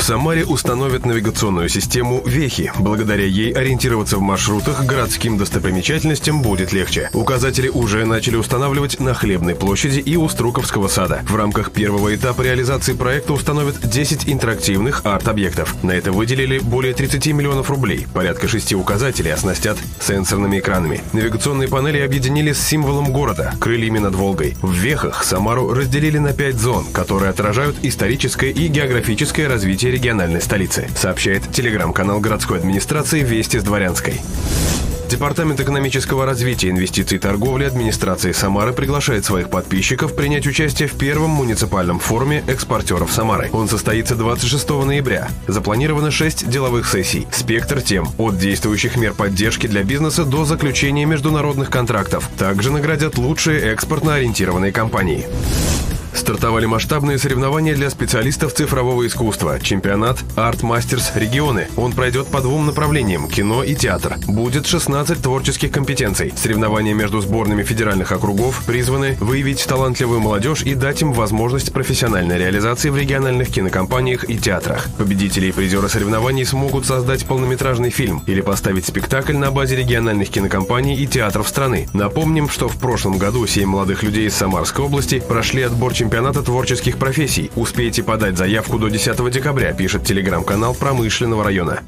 В Самаре установят навигационную систему «Вехи». Благодаря ей ориентироваться в маршрутах городским достопримечательностям будет легче. Указатели уже начали устанавливать на Хлебной площади и у Струковского сада. В рамках первого этапа реализации проекта установят 10 интерактивных арт-объектов. На это выделили более 30 миллионов рублей. Порядка шести указателей оснастят сенсорными экранами. Навигационные панели объединили с символом города – крыльями над Волгой. В Вехах Самару разделили на пять зон, которые отражают историческое и географическое развитие региональной столицы, сообщает телеграм-канал городской администрации «Вести с Дворянской». Департамент экономического развития, инвестиций и торговли администрации Самары приглашает своих подписчиков принять участие в первом муниципальном форуме экспортеров Самары. Он состоится 26 ноября. Запланировано 6 деловых сессий. Спектр тем от действующих мер поддержки для бизнеса до заключения международных контрактов. Также наградят лучшие экспортно-ориентированные компании. Стартовали масштабные соревнования для специалистов цифрового искусства. Чемпионат Art Masters регионы. Он пройдет по двум направлениям – кино и театр. Будет 16 творческих компетенций. Соревнования между сборными федеральных округов призваны выявить талантливую молодежь и дать им возможность профессиональной реализации в региональных кинокомпаниях и театрах. Победители и призеры соревнований смогут создать полнометражный фильм или поставить спектакль на базе региональных кинокомпаний и театров страны. Напомним, что в прошлом году семь молодых людей из Самарской области прошли отбор чемпионата творческих профессий. Успейте подать заявку до 10 декабря, пишет телеграм-канал промышленного района.